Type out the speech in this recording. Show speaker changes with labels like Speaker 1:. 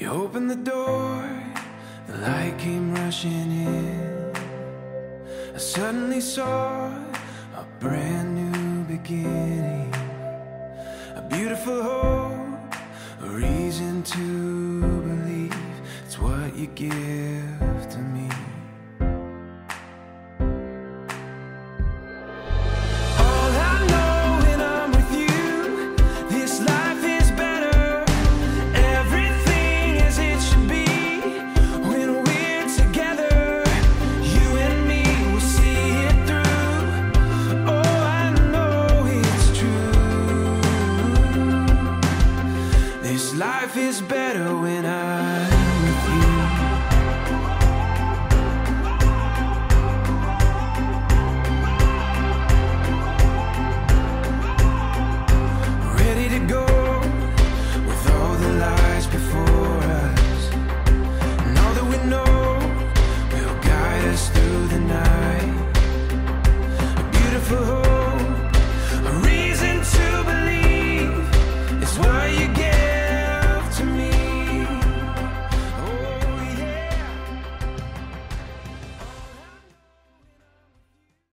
Speaker 1: You opened the door, the light came rushing in. I suddenly saw a brand new beginning, a beautiful hope, a reason to believe it's what you give to me. This life is better when I'm with you. ready to go with all the lies before us. And all that we know will guide us through the night.